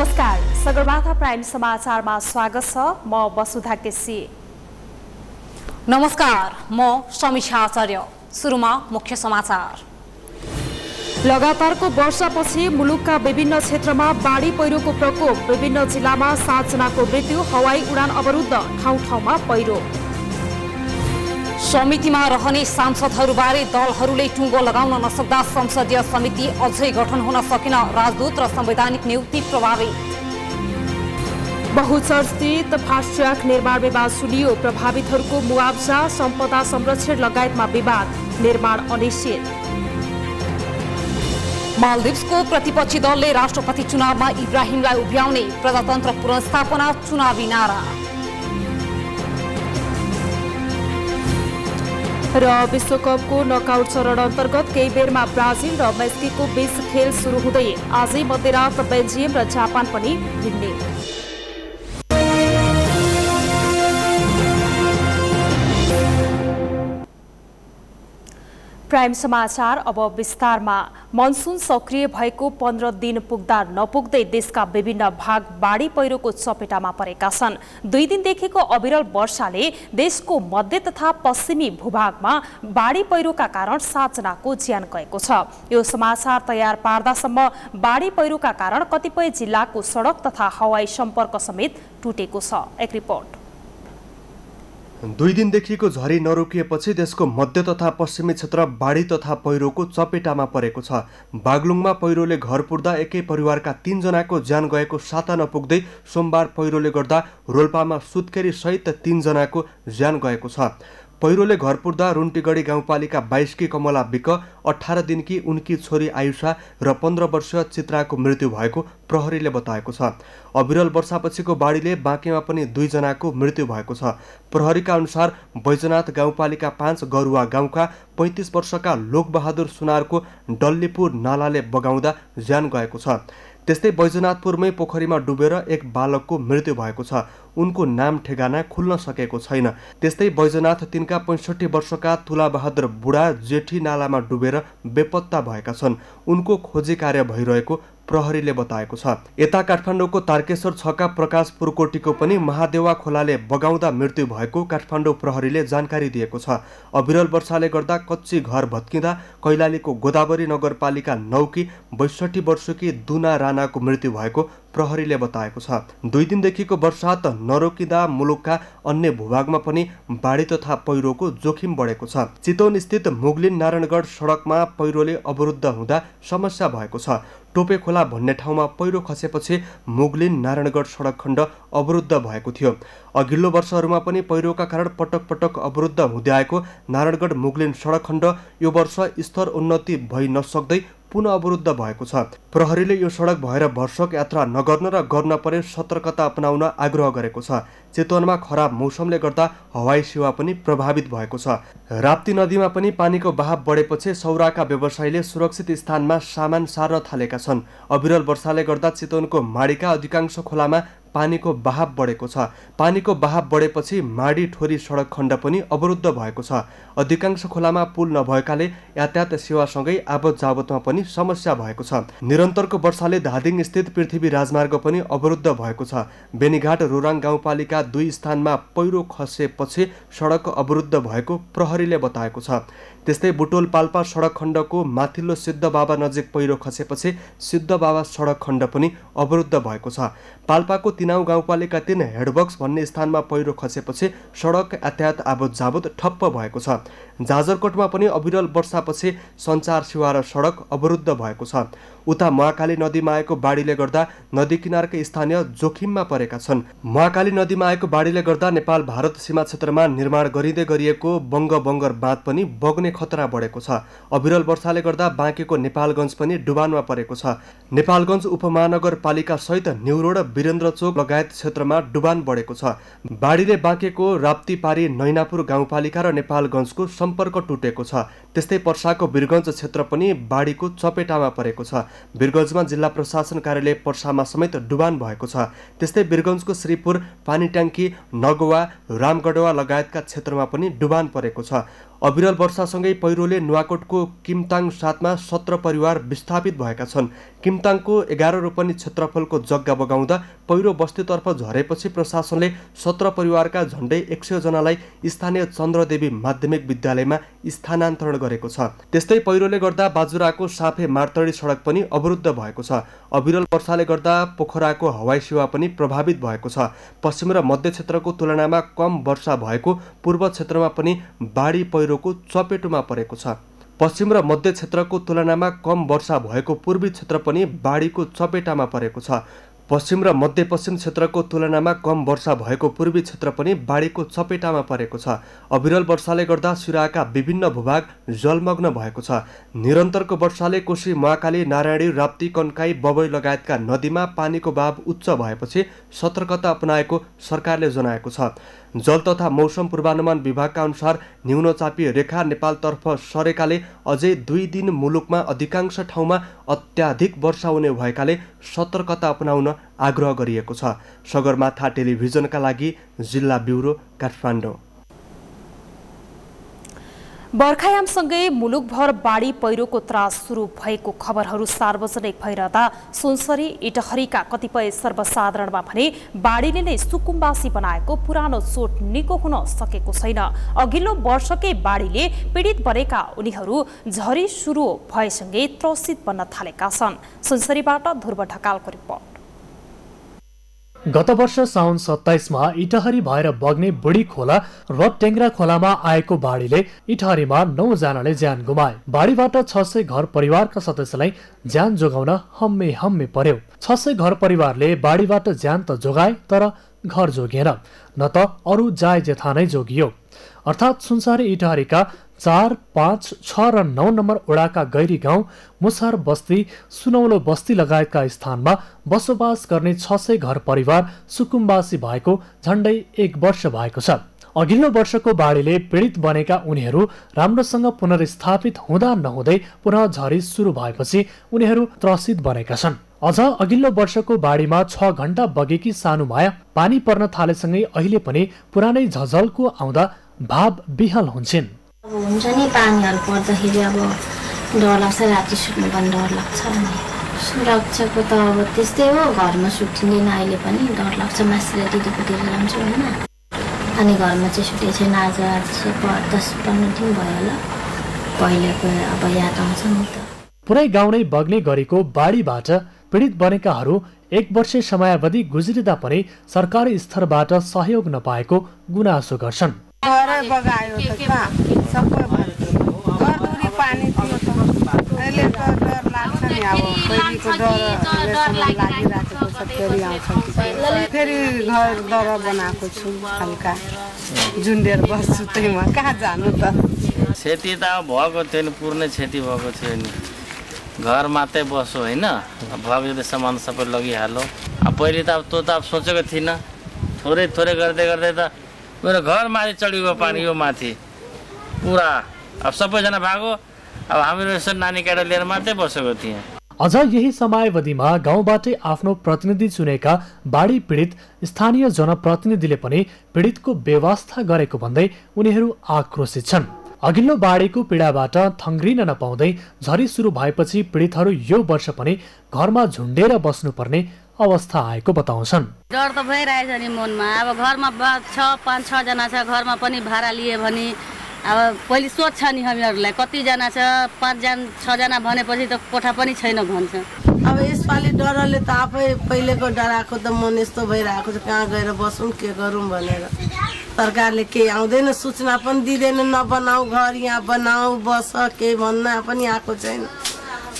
नमस्कार सगरमाथा प्राइम समाचारमा स्वागत छ म वसुधा केसी। नमस्कार म समीक्षा आचार्य सुरुमा मुख्य समाचार। लगातारको वर्षापछि मुलुकका विभिन्न क्षेत्रमा बाढी पहिरोको प्रकोप विभिन्न जिल्लामा सातजनाको मृत्यु हवाई उडान अवरुद्ध ठाउँ ठाउँमा पहिरो। समितिमा रहने सांसदहरूबारे दलहरूले टुङ्गो लगाउन नसक्दा संसदीय समिति अझै गठन हुन सकेन। राजदूत र संवैधानिक नियुक्ति प्रभावित बहुचर्चित फास्ट ट्र्याक निर्माण विवाद सुनियो। प्रभावितहरूको मुआवजा सम्पदा संरक्षण लगायतमा विवाद। निर्माण अनिश्चित। मालदिप्सको प्रतिपक्षी दलले राष्ट्रपति चुनावमा इब्राहिमलाई उभ्याउने प्रजातन्त्र पुनर्स्थापना चुनावी नारा। र विश्वकपको नकआउट चरण अन्तर्गत केही बेरमा ब्राजिल र मेक्सिको बीच खेल सुरु हुँदै आजै मध्यरात बेल्जियम र जापान पनि भिड्ने प्राइम समाचार अब विस्तारमा। मनसुन सक्रिय भएको पन्ध्र दिन पुग्दा नपुग्दै देशका विभिन्न भाग बाढी पहिरोको चपेटामा परेका छन्। दुई दिनदेखिको अविरल वर्षाले देशको मध्य तथा पश्चिमी भूभागमा बाढी पहिरोका कारण सातजनाको ज्यान गएको छ। यो समाचार तयार पार्दासम्म बाढी पहिरोका कारण कतिपय जिल्लाको सडक तथा हवाई सम्पर्क समेत टुटेको छ। एक रिपोर्ट। दुई दिनदेखिको झरी नरोकिएपछि देशको मध्य तथा पश्चिमी क्षेत्र बाढी तथा पहिरोको चपेटामा परेको छ। बागलुङमा पहिरोले घर पुर्दा एकै परिवारका तिनजनाको ज्यान गएको साता नपुग्दै सोमबार पहिरोले गर्दा रोल्पामा सुत्केरी सहित तिनजनाको ज्यान गएको छ। पहिरोले घर पुर्दा रुन्टीगढी गाउँपालिका बाइसकी कमला विक अठार दिनकी उनकी छोरी आयुषा र पन्ध्र वर्षीय चित्राको मृत्यु भएको प्रहरीले बताएको छ। अविरल वर्षापछिको बाढीले बाँकेमा पनि दुईजनाको मृत्यु भएको छ। प्रहरीका अनुसार बैजनाथ गाउँपालिका पाँच गरुवा गाउँका पैँतिस वर्षका लोकबहादुर सुनारको डल्लीपुर नालाले बगाउँदा ज्यान गएको छ। त्यस्तै बैजनाथपुरमै पोखरीमा डुबेर एक बालकको मृत्यु भएको छ। उनको नाम ठेगाना खुल्न सकेको छैन। त्यस्तै बैजनाथ तिनका पैँसठी वर्षका तुलाबहादुर बुढा जेठी नालामा डुबेर बेपत्ता भएका छन्। उनको खोजी कार्य भइरहेको प्रहरीले बताएको छ। यता काठमाडौँको तारकेश्वर छका प्रकाश पुरकोटीको पनि महादेवा खोलाले बगाउँदा मृत्यु भएको काठमाडौँ प्रहरीले जानकारी दिएको छ। अविरल वर्षाले गर्दा कच्ची घर भत्किँदा कैलालीको गोदावरी नगरपालिका नौकी बैसठी वर्षकी दुना राणाको मृत्यु भएको प्रहरीले बताएको छ। दुई दिनदेखिको वर्षात नरोकिँदा मुलुकका अन्य भूभागमा पनि बाढी तथा पहिरोको जोखिम बढेको छ। चितवन स्थित मुगलिन नारायणगढ सडकमा पहिरोले अवरुद्ध हुँदा समस्या भएको छ। टोपे खोला भन्ने ठाउँमा पहिरो खसेपछि मुगलिन नारायणगढ सडक खण्ड अवरुद्ध भएको थियो। अघिल्लो वर्षहरूमा पनि पहिरोका कारण पटक पटक अवरुद्ध हुँदै आएको नारायणगढ मुगलिन सडक खण्ड यो वर्ष स्तर उन्नति भइ नसक्दै पुनः अवरुद्ध भएको छ। प्रहरीले यो सडक भएर भर्सक यात्रा नगर्न र गर्न परे सतर्कता अपनाउन आग्रह गरेको छ। चितवनमा खराब मौसमले गर्दा हवाई सेवा पनि प्रभावित भएको छ। राप्ती नदीमा पनि पानीको बहाव बढेपछि सौराका व्यवसायीले सुरक्षित स्थानमा सामान सार्न थालेका छन्। अविरल वर्षाले गर्दा चितवनको माडीका अधिकांश खोलामा पानीको बहाव बढेको छ। पानीको बहाव बढेपछि माडी ठोरी सडक खण्ड पनि अवरुद्ध भएको छ। अधिकांश खोलामा पुल नभएकाले यातायात सेवासँगै आवत जावतमा पनि समस्या भएको छ। निरन्तरको वर्षाले धादिङ स्थित पृथ्वी राजमार्ग पनि अवरुद्ध भएको छ। बेनीघाट रोराङ गाउँपालिका दुई स्थानमा पहिरो खसेपछि सडक अवरुद्ध भएको प्रहरीले बताएको छ। त्यस्तै बुटोल पाल्पा सडक खण्डको माथिल्लो सिद्ध बाबा नजिक पहिरो खसेपछि सिद्ध बाबा सडक खण्ड पनि अवरुद्ध भएको छ। पाल्पाको तिनाउ गाउँपालिका तिन हेडबक्स भन्ने स्थानमा पहिरो खसेपछि सडक यातायात आवत जावत ठप्प भएको छ। जाजरकोटमा पनि अविरल वर्षापछि सञ्चार सेवा र सडक अवरुद्ध भएको छ। उता महाकाली नदीमा आएको बाढीले गर्दा नदी किनारका स्थानीय जोखिममा परेका छन्। महाकाली नदीमा आएको बाढीले गर्दा नेपाल भारत सीमा क्षेत्रमा निर्माण गरिँदै गरिएको बङ्ग बङ्गर बाँध पनि बग्ने खतरा बढेको छ। अविरल वर्षाले गर्दा बाँकेको नेपालगञ्ज पनि डुबानमा परेको छ। नेपालगञ्ज उपमहानगरपालिका सहित न्युरो र वीरेन्द्र चोक लगायत क्षेत्रमा डुबान बढेको छ। बाढीले बाँकेको राप्तीपारी नैनापुर गाउँपालिका र नेपालगञ्जको सम्पर्क टुटेको छ। त्यस्तै पर्साको वीरगञ्ज क्षेत्र पनि बाढीको चपेटामा परेको छ। वीरगञ्जमा जिल्ला प्रशासन कार्यालय पर्सामा समेत डुबान भएको छ। त्यस्तै वीरगञ्जको श्रीपुर पानीट्याङ्की नगवा रामगढवा लगायतका क्षेत्रमा पनि डुबान परेको छ। अविरल वर्षासँगै पहिरोले नुवाकोटको किमताङ साथमा सत्र परिवार विस्थापित भएका छन्। किमताङको एघार रोपनी क्षेत्रफलको जग्गा बगाउँदा पहिरो बस्तीतर्फ झरेपछि प्रशासनले सत्र परिवारका झन्डै एक सयजनालाई स्थानीय चन्द्रदेवी माध्यमिक विद्यालयमा स्थानान्तरण गरेको छ। त्यस्तै पहिरोले गर्दा बाजुराको साफे मार्तडी सडक पनि अवरुद्ध भएको छ। अविरल वर्षाले गर्दा पोखराको हवाई सेवा पनि प्रभावित भएको छ। पश्चिम र मध्य क्षेत्रको तुलनामा कम वर्षा भएको पूर्व क्षेत्रमा पनि बाढी पहिरो पहिरोको चपेटोमा परेको छ। पश्चिम र मध्य क्षेत्रको तुलनामा कम वर्षा भएको पूर्वी क्षेत्र पनि बाढीको चपेटामा परेको छ। पश्चिम र मध्यपश्चिम क्षेत्रको तुलनामा कम वर्षा भएको पूर्वी क्षेत्र पनि बाढीको चपेटामा परेको छ। अविरल वर्षाले गर्दा सिराका विभिन्न भूभाग जलमग्न भएको छ। निरन्तरको वर्षाले कोशी महाकाली नारायणी राप्ती कन्काई बबई लगायतका नदीमा पानीको भाव उच्च भएपछि सतर्कता अपनाएको सरकारले जनाएको छ। जल तथा मौसम पूर्वानुमान विभागका अनुसार न्यूनचापी रेखा नेपालतर्फ सरेकाले अझै दुई दिन मुलुकमा अधिकांश ठाउँमा अत्याधिक वर्षा हुने भएकाले सतर्कता अपनाउन आग्रह गरिएको छ। सगरमाथा टेलिभिजनका लागि जिल्ला ब्युरो काठमाडौँ। बर्खायामसँगै मुलुकभर बाढी पहिरोको त्रास सुरु भएको खबरहरू सार्वजनिक भइरहँदा सुनसरी इटहरीका कतिपय सर्वसाधारणमा भने बाढीले नै सुकुम्बासी बनाएको पुरानो चोट निको हुन सकेको छैन। अघिल्लो वर्षकै बाढीले पीडित बनेका उनीहरू झरी सुरु भएसँगै त्रसित बन्न थालेका छन्। सुनसरीबाट ध्रुव ढकालको रिपोर्ट। गत वर्ष साउन सत्ताइसमा इटहरी भएर बग्ने बुढी खोला र टेङ्ग्रा खोलामा आएको बाढीले इटहरीमा नौजनाले ज्यान गुमाए। बाढीबाट छ सय घर परिवारका सदस्यलाई ज्यान जोगाउन हम्मे हम्मे पर्यो। छ सय घर परिवारले बाढीबाट ज्यान त जोगाए तर घर जोगिएन न त अरू जाय जेथा नै जोगियो। अर्थात् सुनसारी इटहरीका चार पाँच छ र नौ नम्बर ओडाका गैरी गाउँ मुसहर बस्ती सुनौलो बस्ती लगायतका स्थानमा बसोबास गर्ने छ सय घर परिवार सुकुम्बासी भएको झन्डै एक वर्ष भएको छ। अघिल्लो वर्षको बाढीले पीडित बनेका उनीहरू राम्रोसँग पुनर्स्थापित हुँदा नहुँदै पुनः झरी सुरु भएपछि उनीहरू त्रसित बनेका छन्। अझ अघिल्लो वर्षको बाढीमा छ घण्टा बगेकी सानो माया पानी पर्न थालेसँगै अहिले पनि पुरानै झझलको आउँदा भाव बिहल हुन्छन्। अब हुन्छ नि पानीहरू पर्दाखेरि अब डर लाग्छ राति सुत्नु पनि डर लाग्छ अनि सुरक्षाको त अब त्यस्तै हो घरमा सुत्दिँदैन अहिले पनि डर लाग्छ मासुले दिदीकोतिर जान्छु होइन। अनि घरमा चाहिँ सुतेको छैन आज चाहिँ दस पन्ध्र दिन भयो होला। पहिलाको अब याद आउँछ नि त। पुरै गाउँ नै बग्ने गरेको बाढीबाट पीडित बनेकाहरू एक वर्ष समयावधि गुज्रिँदा पनि सरकारी स्तरबाट सहयोग नपाएको गुनासो गर्छन्। घरै बगायो त कहाँ सबै घरधुरी पानी थियो त। अहिले त डर लाग्छ नि अब। पहिलेको डर लागिरहेको छ फेरि आउँछ फेरि घर डर बनाएको छु हल्का। झुन्डेर बस्छु त्यहीमा कहाँ जानु त? क्षति त अब भएको थियो नि पुर्ने क्षति भएको थियो नि। घर मात्रै बसो होइन? भएको सामान सबै लगिहाल्यो। अब पहिले त अब त्यो त अब सोचेको थिइनँ। थोरै थोरै गर्दै गर्दै त मेरो घर माथि चढिगयो पानी यो माथि। पुरा। अब सबैजना भागो। अब हामीहरू यसो नानी केटा लिएर मात्रै बसेको थिएँ अझ यही समयावधिमा गाउँबाटै आफ्नो प्रतिनिधि चुनेका बाढी पीडित स्थानीय जनप्रतिनिधिले पनि पीडितको व्यवस्था गरेको भन्दै उनीहरू आक्रोशित छन्। अघिल्लो बाढीको पीडाबाट थङ्ग्रिन नपाउँदै झरी सुरु भएपछि पीडितहरू यो वर्ष पनि घरमा झुन्डेर बस्नुपर्ने अवस्था आएको बताउँछन्। डर त भइरहेछ नि मनमा। अब घरमा छ पाँच छजना छ घरमा पनि भाडा लिए भने अब पहिले सोध्छ नि हामीहरूलाई कतिजना छ पाँचजना छजना भनेपछि त कोठा पनि छैन भन्छ। अब यसपालि डरले त आफै पहिलेको डराएको त मन यस्तो भइरहेको छ कहाँ गएर बसौँ के गरौँ भनेर। सरकारले केही आउँदैन सूचना पनि दिँदैन नबनाऊ घर यहाँ बनाऊ बस केही भन्न पनि आएको छैन।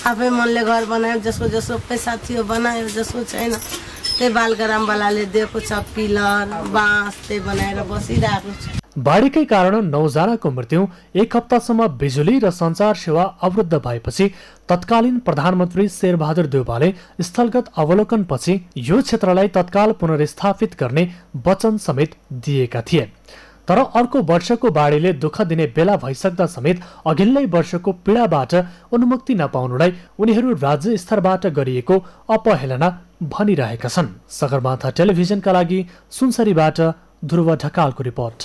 आफै मनले घर बनायो जसको जसको पैसा थियो बनायो जसको छैन त्यही बालग्रामवालाले दिएको छ पिलर बाँस त्यही बनाएर बसिरहेको छु। बाढीकै कारण नौजनाको मृत्यु एक हप्तासम्म बिजुली र सञ्चार सेवा अवरुद्ध भएपछि तत्कालीन प्रधानमन्त्री शेरबहादुर देउपाले स्थलगत अवलोकनपछि यो क्षेत्रलाई तत्काल पुनर्स्थापित गर्ने वचन समेत दिएका थिए। तर अर्को वर्षको बाढीले दुःख दिने बेला भइसक्दा समेत अघिल्लै वर्षको पीडाबाट उन्मुक्ति नपाउनुलाई उनीहरू राज्य स्तरबाट गरिएको अपहेलना भनिरहेका छन्। सगरमाथा टेलिभिजनका लागि सुनसरीबाट ध्रुव ढकालको रिपोर्ट।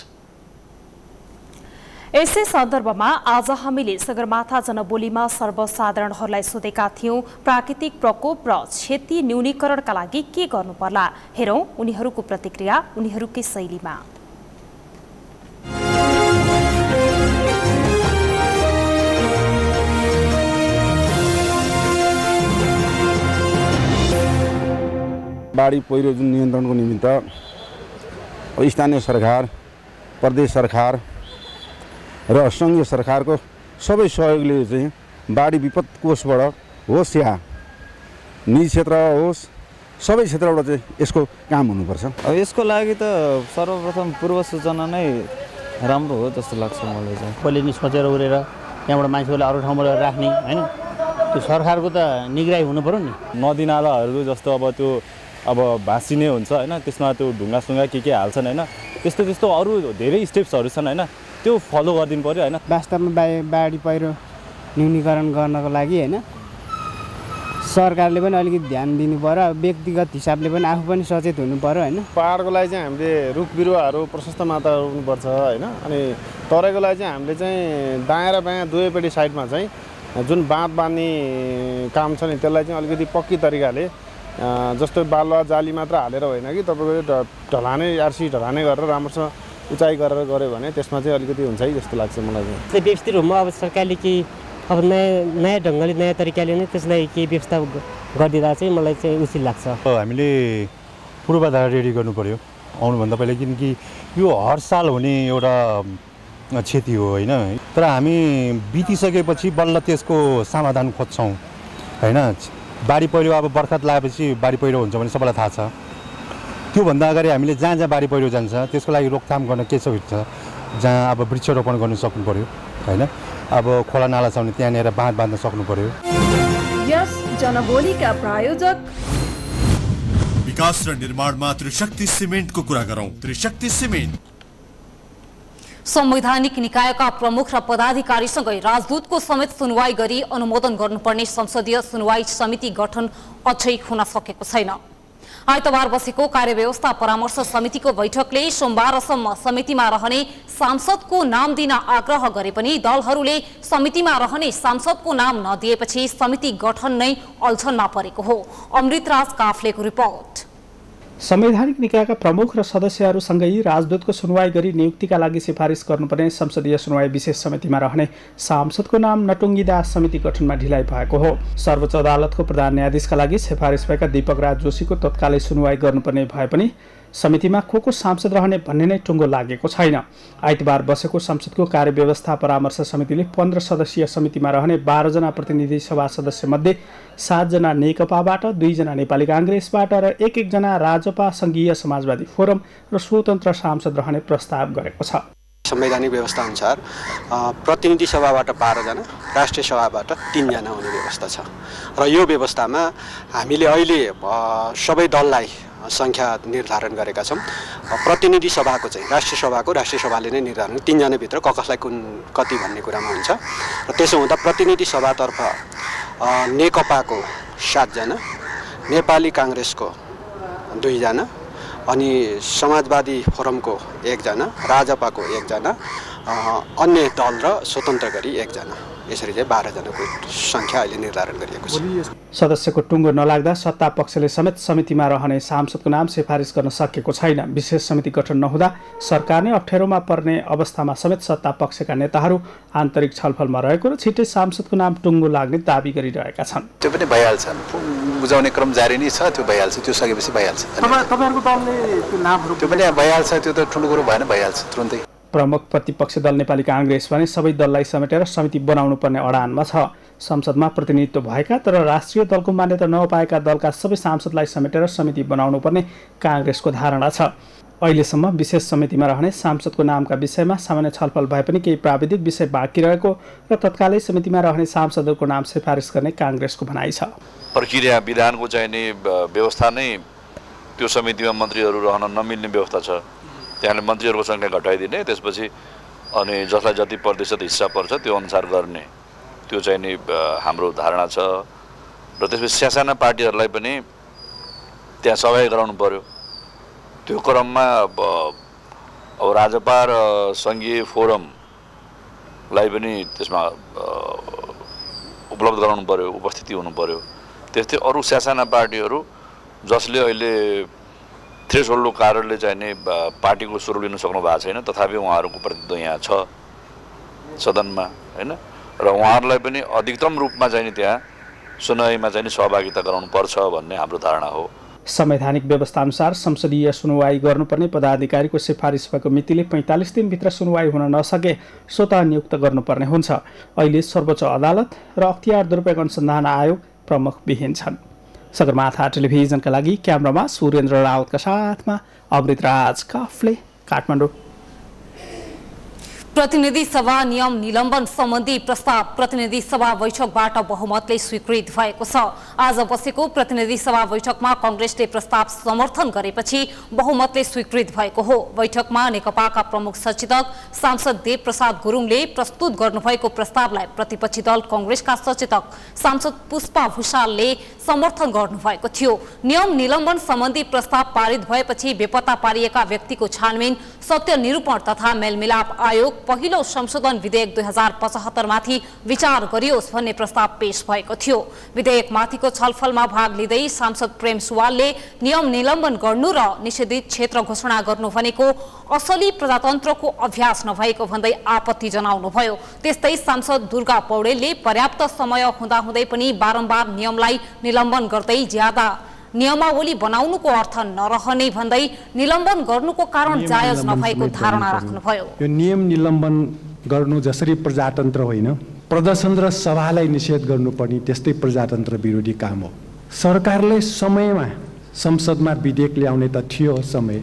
यसै सन्दर्भमा आज हामीले सगरमाथा जनबोलीमा सर्वसाधारणहरूलाई सोधेका थियौं प्राकृतिक प्रकोप र क्षति न्यूनीकरणका लागि के गर्नुपर्ला? हेरौं उनीहरूको प्रतिक्रिया उनीहरूकै शैलीमा। बाढी पहिरो जुन नियन्त्रणको निमित्त स्थानीय सरकार प्रदेश सरकार र सङ्घीय सरकारको सबै सहयोगले चाहिँ बाढी विपद कोषबाट होस् या निजी क्षेत्र होस् सबै क्षेत्रबाट चाहिँ यसको काम हुनुपर्छ। अब यसको लागि त सर्वप्रथम पूर्व सूचना नै राम्रो हो जस्तो लाग्छ मलाई चाहिँ। पहिले नि सोचेर उडेर त्यहाँबाट मान्छेहरूले अरू ठाउँबाट राख्ने होइन? त्यो सरकारको त निगरानी हुनु पऱ्यो नि। नदीनालाहरू जस्तो अब त्यो अब भाँसिने हुन्छ होइन? त्यसमा त्यो ढुङ्गासुङ्गा के के हाल्छन् होइन? त्यस्तो त्यस्तो अरू धेरै स्टेप्सहरू छन् होइन? त्यो फलो गरिदिनु पऱ्यो होइन? वास्तवमा बा बाढी पहिरो न्यूनीकरण गर्नको लागि होइन? सरकारले पनि अलिकति ध्यान दिनु पऱ्यो अब व्यक्तिगत हिसाबले पनि आफू पनि सचेत हुनु पऱ्यो होइन? पाहाडको लागि चाहिँ हामीले रुख बिरुवाहरू प्रशस्त मात्रा रोप्नुपर्छ होइन? अनि तराईको लागि चाहिँ हामीले चाहिँ दायाँ र बायाँ दुवैपट्टि साइडमा चाहिँ जुन बाँध बाँध्ने काम छ नि त्यसलाई चाहिँ अलिकति पक्की तरिकाले जस्तो बालुवा जाली मात्र हालेर होइन कि तपाईँको ढलानै आरसी ढलानै गरेर राम्रोसँग उचाइ गरेर गऱ्यो भने त्यसमा चाहिँ अलिकति हुन्छ है जस्तो लाग्छ मलाई चाहिँ। व्यवस्थित रूपमा अब सरकारले केही अब नयाँ नयाँ ढङ्गले नयाँ तरिकाले नै त्यसलाई केही व्यवस्था गरिदिँदा चाहिँ मलाई चाहिँ उचित लाग्छ। हामीले पूर्वाधार रेडी गर्नु पऱ्यो आउनुभन्दा पहिला किनकि यो हर साल हुने एउटा क्षति हो होइन। तर हामी बितिसकेपछि बल्ल त्यसको समाधान खोज्छौँ। होइन? बाढी पहिरो अब बर्खात लगाएपछि बाढी पहिरो हुन्छ भने सबैलाई थाहा छ। त्योभन्दा अगाडि हामीले जहाँ जहाँ बाढी पहिरो जान्छ त्यसको लागि रोकथाम गर्न के छ जहाँ अब वृक्षरोपण गर्न सक्नु पऱ्यो होइन? अब खोला नाला छ भने त्यहाँनिर बाँध बाँध्न सक्नु पऱ्यो यस जनबोलीका प्रायोजक। विकास र निर्माणमा त्रिशक्ति सिमेन्टको कुरा गरौँ। त्रिशक्ति सिमेन्ट। संवैधानिक निकायका प्रमुख र पदाधिकारीसँगै राजदूतको समेत सुनवाई गरी अनुमोदन गर्नुपर्ने संसदीय सुनवाई समिति गठन अझै हुन सकेको छैन। आइतबार बसेको कार्यव्यवस्था परामर्श समितिको बैठकले सोमबारसम्म समितिमा रहने सांसदको नाम दिन आग्रह गरे पनि दलहरूले समितिमा रहने सांसदको नाम नदिएपछि समिति गठन नै अल्झनमा परेको हो। अमृतराज काफलेको रिपोर्ट। संवैधानिक निकायका प्रमुख र सदस्यहरूसँगै राजदूतको सुनवाई गरी नियुक्तिका लागि सिफारिस गर्नुपर्ने संसदीय सुनवाई विशेष समितिमा रहने सांसदको नाम नटुङ्गिदा समिति गठनमा ढिलाइ भएको हो। सर्वोच्च अदालतको प्रधान न्यायाधीशका लागि सिफारिस भएका दीपक राज जोशीको तत्कालै सुनवाई गर्नुपर्ने भए पनि समितिमा को को सांसद रहने भन्ने नै टुङ्गो लागेको छैन। आइतबार बसेको संसदको कार्यव्यवस्था परामर्श समितिले पन्ध्र सदस्यीय समितिमा रहने बाह्रजना प्रतिनिधि सभा सदस्य मध्ये सातजना नेकपाबाट दुईजना नेपाली काङ्ग्रेसबाट र एक एकजना राजपा सङ्घीय समाजवादी फोरम र स्वतन्त्र सांसद रहने प्रस्ताव गरेको छ। संवैधानिक व्यवस्था अनुसार प्रतिनिधि सभाबाट बाह्रजना राष्ट्रिय सभाबाट तिनजना हुने व्यवस्था छ। र यो व्यवस्थामा हामीले अहिले सबै दललाई सङ्ख्या निर्धारण गरेका छौँ। प्रतिनिधि सभाको चाहिँ राष्ट्रिय सभाको राष्ट्रिय सभाले नै निर्धारण तिनजनाभित्र कसलाई कुन कति भन्ने कुरामा हुन्छ। र त्यसो हुँदा प्रतिनिधि सभातर्फ नेकपाको सातजना नेपाली काङ्ग्रेसको दुईजना अनि समाजवादी फोरमको एकजना राजपाको एकजना अन्य दल र स्वतन्त्र गरी एकजना। यसरी चाहिँ बाह्रजनाको सङ्ख्या अहिले निर्धारण गरिएको छ। सदस्यको टुङ्गो नलाग्दा सत्ता पक्षले समेत समितिमा रहने सांसदको नाम सिफारिस गर्न सकेको छैन। विशेष समिति गठन नहुँदा सरकार नै अप्ठ्यारोमा पर्ने अवस्थामा समेत सत्ता पक्षका नेताहरू आन्तरिक छलफलमा रहेको र छिट्टै सांसदको नाम टुङ्गो लाग्ने दावी गरिरहेका छन्। त्यो पनि भइहाल्छ। बुझाउने क्रम जारी नै छ। त्यो भइहाल्छ। त्यो सकेपछि भइहाल्छ। त्यो पनि भइहाल्छ। त्यो त ठुलो कुरो भएन भइहाल्छ। तुरन्तै। प्रमुख प्रतिपक्षी दल नेपाली काङ्ग्रेस भने सबै दललाई समेटेर समिति बनाउनु पर्ने अडानमा छ। संसदमा प्रतिनिधित्व भएका तर राष्ट्रिय दलको मान्यता नपाएका दलका सबै सांसदलाई समेटेर समिति बनाउनु पर्ने काङ्ग्रेसको धारणा छ। अहिलेसम्म विशेष समितिमा रहने सांसदको नामका विषयमा सामान्य छलफल भए पनि केही प्राविधिक विषय बाँकी रहेको र तत्कालै समितिमा रहने सांसदहरूको नाम सिफारिस गर्ने काङ्ग्रेसको भनाइ छ। प्रक्रिया विधानको चाहिने व्यवस्था नै त्यो समितिमा मन्त्रीहरू रहन नमिल्ने व्यवस्था छ। त्यहाँले मन्त्रीहरूको सङ्ख्या घटाइदिने त्यसपछि अनि जसलाई जति प्रतिशत हिस्सा पर्छ त्यो अनुसार गर्ने। त्यो चाहिँ नि हाम्रो धारणा छ। र त्यसपछि सासाना पार्टीहरूलाई पनि त्यहाँ सहभागी गराउनु पऱ्यो त्यो क्रममा अब अब राजपा र सङ्घीय फोरम लाई पनि त्यसमा उपलब्ध गराउनु पर्यो उपस्थिति हुनु पर्यो। त्यस्तै अरू सासाना पार्टीहरू जसले अहिले थ्रेस होल्डको कारणले चाहिँ नि पार्टीको स्वरूप लिन सक्नु भएको छैन। तथापि उहाँहरूको प्रतिनिधित्व यहाँ छ सदनमा होइन? र उहाँहरूलाई पनि अधिकतम रूपमा चाहिँ नि त्यहाँ सुनवाईमा चाहिँ नि सहभागिता गराउनु पर्छ भन्ने हाम्रो धारणा हो। संवैधानिक व्यवस्थाअनुसार संसदीय सुनवाई गर्नुपर्ने पदाधिकारीको सिफारिस भएको मितिले पैँतालिस दिनभित्र सुनवाई हुन नसके स्वत नियुक्त गर्नुपर्ने हुन्छ। अहिले सर्वोच्च अदालत र अख्तियार दुरुपयोग अनुसन्धान आयोग प्रमुख विहीन छन्। सगरमाथा टेलिभिजनका लागि क्यामरामा सुरेन्द्र रावतका साथमा अमृत राज काफले काठमाडौँ। प्रतिनिधि सभा नियम निलम्बन सम्बन्धी प्रस्ताव प्रतिनिधि सभा बैठकबाट बहुमतले स्वीकृत भएको छ। आज बसेको प्रतिनिधि सभा बैठकमा कङ्ग्रेसले प्रस्ताव समर्थन गरेपछि बहुमतले स्वीकृत भएको हो। बैठकमा नेकपाका प्रमुख सचेतक सांसद देव प्रसाद गुरुङले प्रस्तुत गर्नुभएको प्रस्तावलाई प्रतिपक्षी दल कङ्ग्रेसका सचेतक सांसद पुष्पा भूषालले समर्थन गर्नुभएको थियो। नियम निलम्बन सम्बन्धी प्रस्ताव पारित भएपछि बेपत्ता पारिएका व्यक्तिको छानबिन सत्य निरूपण तथा मेलमिलाप आयोग पहिलो संशोधन विधेयक दुई हजार पचहत्तरमाथि विचार गरियोस् भन्ने प्रस्ताव पेश भएको थियो। विधेयकमाथिको छलफलमा भाग लिँदै सांसद प्रेम सुवालले नियम निलम्बन गर्नु र निषेधित क्षेत्र घोषणा गर्नु भनेको असली प्रजातन्त्रको अभ्यास नभएको भन्दै आपत्ति जनाउनुभयो। त्यस्तै सांसद दुर्गा पौडेलले पर्याप्त समय हुँदाहुँदै पनि बारम्बार नियमलाई निलम्बन गर्दै ज्यादा नियमावली बनाउनुको अर्थ नरहने भन्दै निलम्बन गर्नुको कारण जायज नभएको धारणा राख्नुभयो। यो नियम निलम्बन गर्नु जसरी प्रजातन्त्र होइन प्रदर्शन र सभालाई निषेध गर्नुपर्ने त्यस्तै प्रजातन्त्र विरोधी काम हो। सरकारले समयमा संसदमा विधेयक ल्याउने त थियो समय।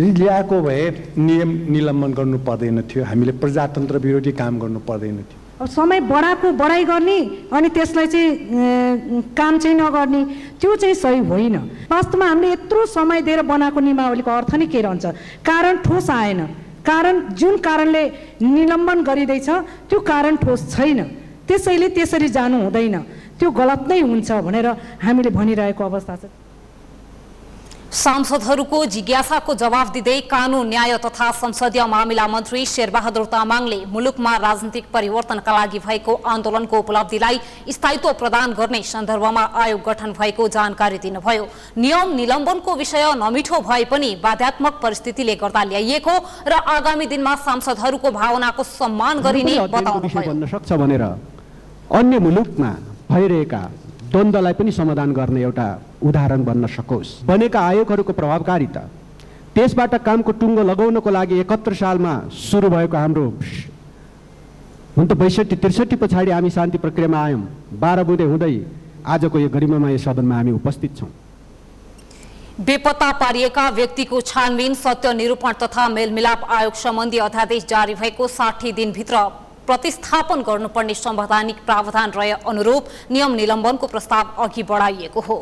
ल्याएको भए नियम निलम्बन गर्नु पर्दैन थियो हामीले प्रजातन्त्र विरोधी काम गर्नु पर्दैन थियो। समय बढाएको बढाइ गर्ने अनि त्यसलाई चाहिँ काम चाहिँ नगर्ने त्यो चाहिँ सही होइन। वास्तवमा हामीले यत्रो समय दिएर बनाएको नियमावलीको अर्थ नै के रहन्छ? कारण ठोस आएन। कारण जुन कारणले निलम्बन गरिँदैछ त्यो कारण ठोस छैन। त्यसैले त्यसरी जानु हुँदैन। त्यो गलत नै हुन्छ भनेर हामीले भनिरहेको अवस्था छ। सांसदहरूको जिज्ञासाको जवाफ दिँदै कानुन न्याय तथा संसदीय मामिला मन्त्री शेरबहादुर तामाङले मुलुकमा राजनीतिक परिवर्तनका लागि भएको आन्दोलनको उपलब्धिलाई स्थायित्व प्रदान गर्ने सन्दर्भमा आयोग गठन भएको जानकारी दिनुभयो। नियम निलम्बनको विषय नमिठो भए पनि बाध्यात्मक परिस्थितिले गर्दा ल्याइएको र आगामी दिनमा सांसदहरूको भावनाको सम्मान गरिने बताउनुभयो। द्वन्द्वलाई पनि समाधान गर्ने एउटा उदाहरण बन्न सकोस्। बनेका आयोगहरूको प्रभावकारिता त्यसबाट कामको टुङ्गो लगाउनको लागि एकहत्तर सालमा सुरु भएको हाम्रो हुन त बैसठी त्रिसठी पछाडि हामी शान्ति प्रक्रियामा आयौँ। बाह्र बुँदे हुँदै आजको यो गरिमामय सदनमा हामी उपस्थित छौँ। बेपत्ता पारिएका व्यक्तिको छानबिन सत्य निरूपण तथा मेलमिलाप आयोग सम्बन्धी अध्यादेश जारी भएको साठी दिनभित्र प्रतिस्थापन गर्नुपर्ने संवैधानिक प्रावधान रहे अनुरूप नियम निलम्बनको प्रस्ताव अघि बढाइएको हो।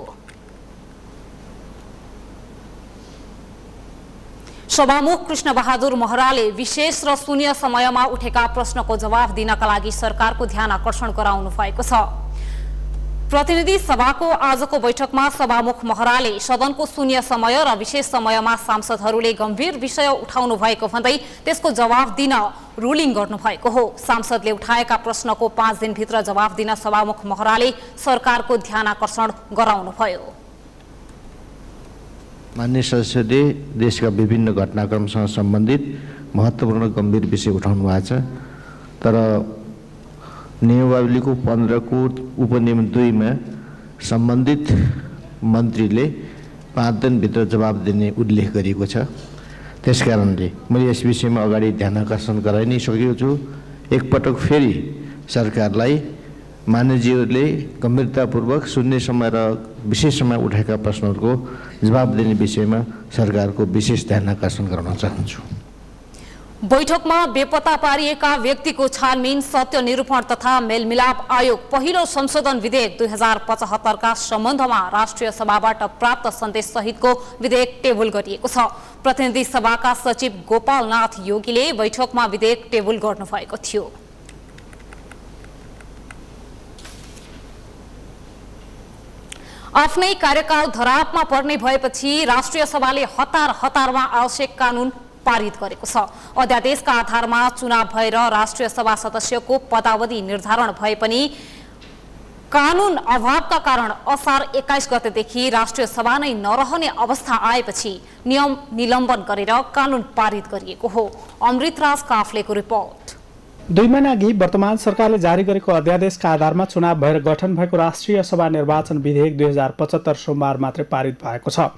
सभामुख कृष्ण बहादुर महराले विशेष र शून्य समयमा उठेका प्रश्नको जवाफ दिनका लागि सरकारको ध्यान आकर्षण गराउनु भएको छ। प्रतिनिधि सभाको आजको बैठकमा सभामुख महराले सदनको शून्य समय र विशेष समयमा सांसदहरूले गम्भीर विषय उठाउनु भएको भन्दै त्यसको जवाफ दिन रुलिङ गर्नुभएको हो। सांसदले उठाएका प्रश्नको पाँच दिनभित्र जवाफ दिन सभामुख महराले सरकारको ध्यान आकर्षण गराउनुभयो। मान्य सदस्यले देशका विभिन्न घटनाक्रमसँग सम्बन्धित महत्त्वपूर्ण गम्भीर विषय उठाउनु भएको छ। तर नियमावलीको पन्ध्रको उपनियम दुईमा सम्बन्धित मन्त्रीले पाँच दिनभित्र जवाब दिने उल्लेख गरिएको छ। त्यस कारणले मैले यस विषयमा अगाडि ध्यान आकर्षण गराइ नै सकेको छु। एकपटक फेरि सरकारलाई मान्यजीहरूले गम्भीरतापूर्वक शून्य समय र विशेष समय उठाएका प्रश्नहरूको जवाब दिने विषयमा सरकारको विशेष ध्यान आकर्षण गराउन चाहन्छु। बैठकमा बेपत्ता पारिएका व्यक्तिको छानबिन सत्य निरूपण तथा मेलमिलाप आयोग पहिलो संशोधन विधेयक दुई हजार पचहत्तरका सम्बन्धमा राष्ट्रिय सभाबाट प्राप्त सन्देश सहितको विधेयक टेबल गरिएको छ। प्रतिनिधि सभाका सचिव गोपालनाथ योगीले बैठकमा विधेयक टेबल गर्नुभएको थियो। आफ्नै कार्यकाल धरापमा पर्ने भएपछि राष्ट्रिय सभाले हतार हतारमा आवश्यक कानुन पारित गरेको छ। अध्यादेशका आधारमा चुनाव भएर राष्ट्रिय सभा सदस्यको पदावधि निर्धारण भए पनि कानुन अभावका कारण असार एक्काइस गतेदेखि राष्ट्रिय सभा नै नरहने अवस्था आएपछि नियम निलम्बन गरेर कानुन पारित गरिएको हो। अमृतराज काफ्लेको रिपोर्ट। दुई महिना अघि वर्तमान सरकारले जारी गरेको अध्यादेशका आधारमा चुनाव भएर गठन भएको राष्ट्रिय सभा निर्वाचन विधेयक दुई हजार पचहत्तर सोमबार मात्रै पारित भएको छ।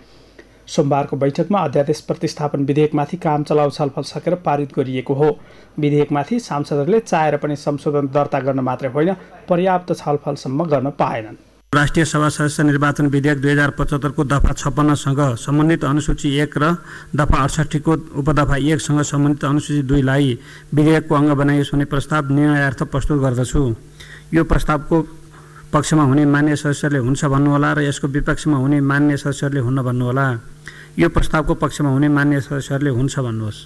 सोमबारको बैठकमा अध्यादेश प्रतिस्थापन विधेयकमाथि काम चलाउ छलफल सकेर पारित गरिएको हो। विधेयकमाथि सांसदहरूले चाहेर पनि संशोधन दर्ता गर्न मात्रै होइन पर्याप्त छलफलसम्म गर्न पाएनन्। राष्ट्रिय सभा सदस्य निर्वाचन विधेयक दुई हजार पचहत्तरको दफा छप्पन्नसँग सम्बन्धित अनुसूची एक र दफा अडसट्ठीको उपदफा एकसँग सम्बन्धित अनुसूची दुईलाई विधेयकको अङ्ग बनाइयोस् भन्ने प्रस्ताव निर्णयार्थ प्रस्तुत गर्दछु। यो प्रस्तावको पक्षमा हुने मान्य सदस्यहरूले हुन्छ भन्नुहोला र यसको विपक्षमा हुने मान्य सदस्यहरूले हुन्न भन्नुहोला। यो प्रस्तावको पक्षमा हुने मान्य सदस्यहरूले हुन्छ भन्नुहोस्।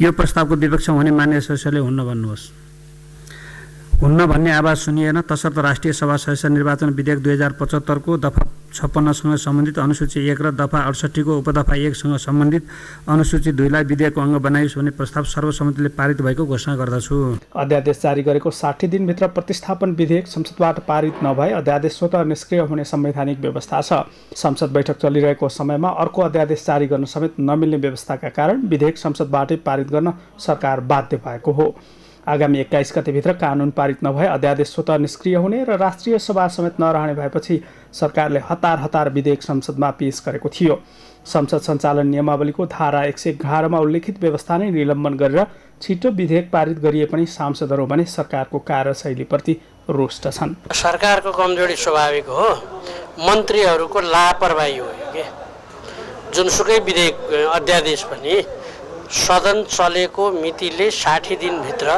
यो प्रस्तावको विपक्षमा हुने मान्य सदस्यहरूले हुन्न भन्नुहोस्। हुन्न भन्ने आवाज सुनिएन। तसर्थ राष्ट्रिय सभा सदस्य निर्वाचन विधेयक दुई हजार पचहत्तरको दफा छप्पन्नसँग सम्बन्धित अनुसूची एक र दफा अडसट्ठीको उपदफा एकसँग सम्बन्धित अनुसूची दुईलाई विधेयकको अङ्ग बनाइयोस् भन्ने प्रस्ताव सर्वसम्मतिले पारित भएको घोषणा गर्दछु। अध्यादेश जारी गरेको साठी दिनभित्र प्रतिस्थापन विधेयक संसदबाट पारित नभए अध्यादेश स्वतः निष्क्रिय हुने संवैधानिक व्यवस्था छ। संसद बैठक चलिरहेको समयमा अर्को अध्यादेश जारी गर्न समेत नमिल्ने व्यवस्थाका कारण विधेयक संसदबाटै पारित गर्न सरकार बाध्य भएको हो। आगामी एक्काइस गतेभित्र कानुन पारित नभए अध्यादेश स्वतः निष्क्रिय हुने र राष्ट्रिय सभा समेत नरहने भएपछि सरकारले हतार हतार विधेयक संसदमा पेश गरेको थियो। संसद सञ्चालन नियमावलीको धारा एक सय एघारमा उल्लेखित व्यवस्था नै निलम्बन गरेर छिटो विधेयक पारित गरिए पनि सांसदहरू भने सरकारको कार्यशैलीप्रति रुष्ट छन्। सरकारको कमजोरी स्वाभाविक हो। मन्त्रीहरूको लापरवाही हो कि? जुनसुकै विधेयक अध्यादेश पनि सदन चलेको मितिले साठी दिनभित्र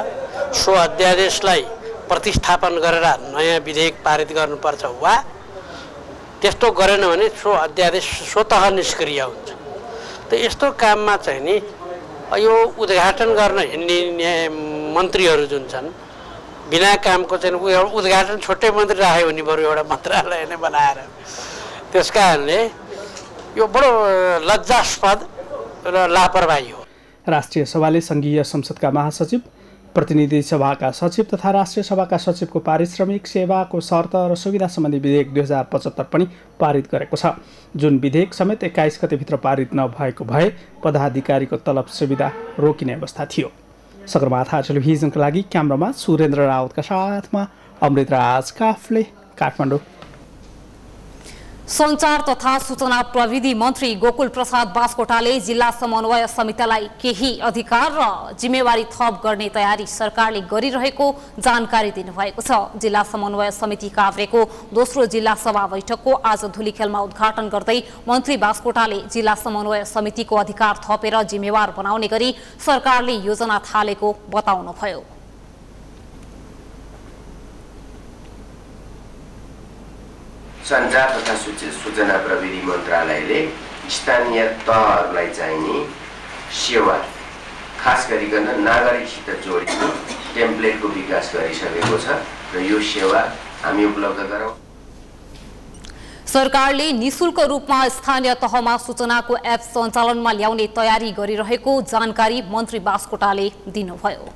सो अध्यादेशलाई प्रतिस्थापन गरेर नयाँ विधेयक पारित गर्नुपर्छ वा त्यस्तो गरेन भने सो अध्यादेश स्वत निष्क्रिय हुन्छ। त यस्तो काममा चाहिँ नि यो उद्घाटन गर्न हिँड्ने मन्त्रीहरू जुन छन् बिना कामको चाहिँ उद्घाटन छुट्टै मन्त्री राख्यो भने बरु एउटा मन्त्रालय नै बनाएर। त्यस कारणले यो बडो लज्जास्पद र लापरवाही हो। राष्ट्रिय सभाले सङ्घीय संसदका महासचिव प्रतिनिधि सभाका सचिव तथा राष्ट्रिय सभाका सचिवको पारिश्रमिक सेवाको शर्त र सुविधा सम्बन्धी विधेयक दुई हजार पचहत्तर पनि पारित गरेको छ। जुन विधेयक समेत एक्काइस गतिभित्र पारित नभएको भए पदाधिकारीको तलब सुविधा रोकिने अवस्था थियो। सगरमाथा टेलिभिजनको लागि क्यामरामा सुरेन्द्र रावतका साथमा अमृतराज काफले काठमाडौँ। सञ्चार तथा सूचना प्रविधि मन्त्री गोकुल प्रसाद बास्कोटाले जिल्ला समन्वय समितिलाई केही अधिकार र जिम्मेवारी थप गर्ने तयारी सरकारले गरिरहेको जानकारी दिनुभएको छ। जिल्ला समन्वय समिति काभ्रेको दोस्रो जिल्ला सभा बैठकको आज धुलीखेलमा उद्घाटन गर्दै मन्त्री बास्कोटाले जिल्ला समन्वय समितिको अधिकार थपेर जिम्मेवार बनाउने गरी सरकारले योजना थालेको बताउनुभयो। सञ्चार तथा सूचना प्रविधि मन्त्रालयले स्थानीय तहहरूलाई चाहिने सेवा खास गरिकन नागरिकसित जोडिने टेम्प्लेटको विकास गरिसकेको छ र यो सेवा हामी उपलब्ध गराउँ सरकारले निशुल्क रूपमा स्थानीय तहमा सूचनाको एप सञ्चालनमा ल्याउने तयारी गरिरहेको जानकारी मन्त्री बास्कोटाले दिनुभयो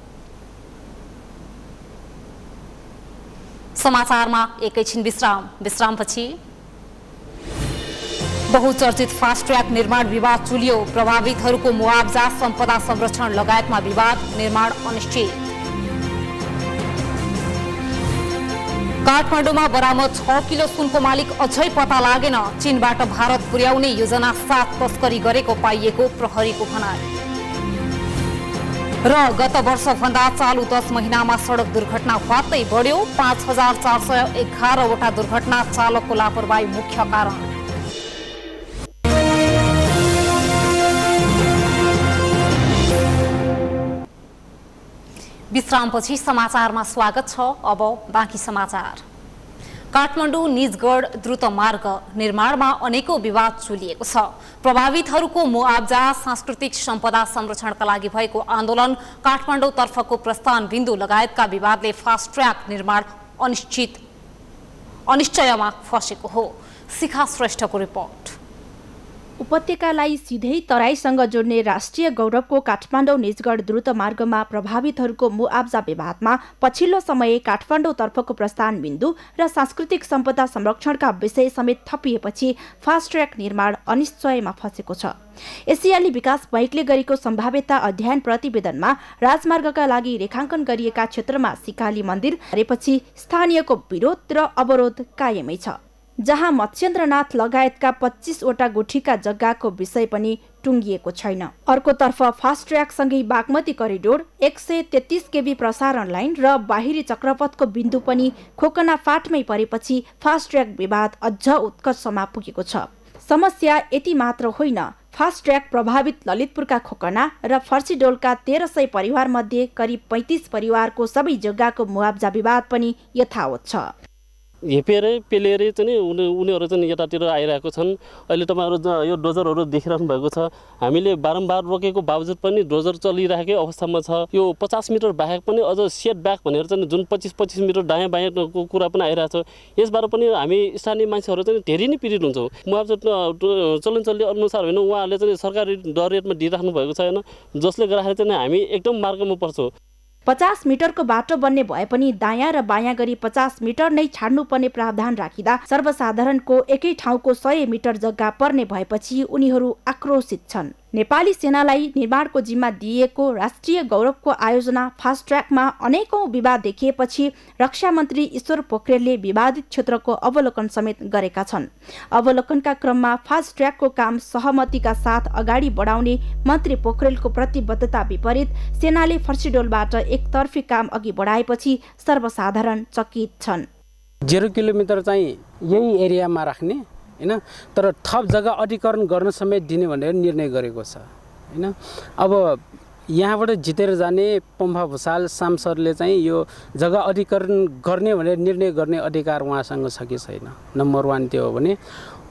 समाचारमा एकैछिन विश्राम। विश्रामपछि बहुचर्चित फास्ट ट्र्याक निर्माण विवाद चुलियो। प्रभावितहरूको मुआवजा सम्पदा संरक्षण लगायतमा विवाद निर्माण अनिश्चित। काठमाडौँमा बरामद छ किलो सुनको मालिक अझै पत्ता लागेन। चीनबाट भारत पुर्याउने योजना साथ तस्करी गरेको पाइएको प्रहरीको भनाई। र गत वर्षभन्दा चालु दस महिनामा सडक दुर्घटना वात्तै बढ्यो। पाँच हजार चार सय एघारवटा दुर्घटना चालकको लापरवाही मुख्य कारण। विश्रामपछि समाचारमा स्वागत छ। अब बाँकी समाचार। काठमाडौँ निजगढ द्रुत मार्ग निर्माणमा अनेकौँ विवाद चुलिएको छ। प्रभावितहरूको मुआब्जा सांस्कृतिक सम्पदा संरक्षणका लागि भएको आन्दोलन काठमाडौँतर्फको प्रस्थान बिन्दु लगायतका विवादले फास्ट ट्र्याक निर्माण अनिश्चित अनिश्चयमा फसेको हो। शिखा श्रेष्ठको रिपोर्ट उपत्यकालाई सिधै तराईसँग जोड्ने राष्ट्रिय गौरवको काठमाडौँ निजगढ द्रुत मार्गमा प्रभावितहरूको मुआब्जा विवादमा पछिल्लो समय काठमाडौँतर्फको प्रस्थान बिन्दु र सांस्कृतिक सम्पदा संरक्षणका विषय समेत थपिएपछि फास्ट ट्र्याक निर्माण अनिश्चयमा फँसेको छ। एसियाली विकास बैङ्कले गरेको सम्भाव्यता अध्ययन प्रतिवेदनमा राजमार्गका लागि रेखाङ्कन गरिएका क्षेत्रमा सिकाली मन्दिर हरेपछि स्थानीयको विरोध र अवरोध कायमै छ। जहाँ मत्स्येन्द्रनाथ लगायतका पच्चिसवटा गुठीका जग्गाको विषय पनि टुङ्गिएको छैन। अर्कोतर्फ फास्ट ट्र्याकसँगै बागमती करिडोर एक सय तेत्तिस केबी प्रसारण लाइन र बाहिरी चक्रपथको बिन्दु पनि खोकना फाटमै परेपछि फास्ट ट्र्याक विवाद अझ उत्कर्षमा पुगेको छ। समस्या यति मात्र होइन फास्ट ट्र्याक प्रभावित ललितपुरका खोकना र फर्सीडोलका तेह्र सय परिवारमध्ये करिब पैँतिस परिवारको सबै जग्गाको मुआब्जा विवाद पनि यथावत छ। हेपेरै पेलेरै चाहिँ उनी उनीहरू चाहिँ यतातिर आइरहेको छन्। अहिले तपाईँहरू यो डोजरहरू देखिरहनु भएको छ। हामीले बारम्बार रोकेको बावजुद पनि डोजर चलिरहेकै अवस्थामा छ। यो पचास मिटर बाहेक पनि अझ सेट ब्याक भनेर चाहिँ जुन पच्चिस पच्चिस मिटर दायाँ बायाँको कुरा पनि आइरहेको छ यसबाट पनि हामी स्थानीय मान्छेहरू चाहिँ धेरै नै पीडित हुन्छौँ। मुआवजा चलन अनुसार होइन उहाँहरूले चाहिँ सरकारी दर रेटमा दिइराख्नु भएको छ होइन जसले गर्दाखेरि चाहिँ हामी एकदम मार्गमा पर्छौँ। पचास मिटरको बाटो बन्ने भए पनि दायाँ र बायाँ गरी पचास मिटर नै छाड्नुपर्ने प्रावधान राखिँदा सर्वसाधारणको एकै ठाउँको सय मिटर जग्गा पर्ने भएपछि उनीहरू आक्रोशित छन्। नेपाली सेनालाई निर्माणको जिम्मा दिइएको राष्ट्रिय गौरवको आयोजना फास्ट ट्र्याकमा अनेकौं विवाद देखिएपछि रक्षा मन्त्री ईश्वर पोखरेलले विवादित क्षेत्रको अवलोकन समेत गरेका छन्। अवलोकनका क्रममा फास्ट ट्र्याकको काम सहमतिका साथ अगाडि बढाउने मन्त्री पोखरेलको प्रतिबद्धता विपरीत सेनाले फर्सिडोलबाट एकतर्फी काम अघि बढाएपछि सर्वसाधारण चकित छन्। जेरो किलोमिटर चाहिँ यही एरियामा राख्ने होइन? तर थप जग्गा अधिकरण गर्न समेत दिने भनेर निर्णय गरेको छ होइन? अब यहाँबाट जितेर जाने पम्फा भुषाल सांसदले चाहिँ यो जग्गा अधिकरण गर्ने भनेर निर्णय गर्ने अधिकार उहाँसँग छ कि छैन? नम्बर वान त्यो हो भने।